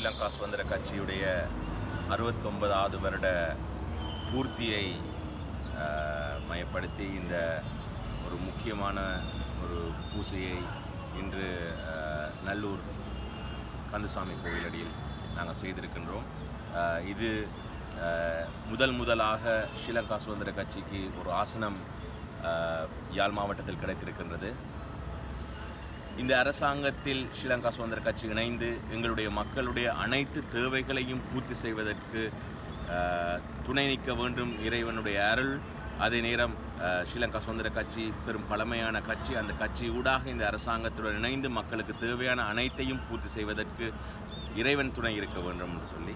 ஸ்ரீலங்கா சுதந்திர கட்சியுடைய அறுபத்தொன்பதாவது வருட பூர்த்தியை மையப்படுத்தி இந்த ஒரு முக்கியமான ஒரு பூசையை இன்று நல்லூர் கந்தசாமி கோயிலடியில் நாங்கள் செய்திருக்கின்றோம். இது முதல் முதலாக ஸ்ரீலங்கா சுதந்திர கட்சிக்கு ஒரு ஆசனம் யாழ் மாவட்டத்தில் கிடைத்திருக்கின்றது. இந்த அரசாங்கத்தில் ஸ்ரீலங்கா சுதந்திர கட்சி இணைந்து எங்களுடைய மக்களுடைய அனைத்து தேவைகளையும் பூர்த்தி செய்வதற்கு துணை நிற்க வேண்டும் இறைவனுடைய அருள். அதே நேரம் ஸ்ரீலங்கா சுதந்திர கட்சி பெரும் பழமையான கட்சி. அந்த கட்சி ஊடாக இந்த அரசாங்கத்துடன் இணைந்து மக்களுக்கு தேவையான அனைத்தையும் பூர்த்தி செய்வதற்கு இறைவன் துணை இருக்க வேண்டும் என்று சொல்லி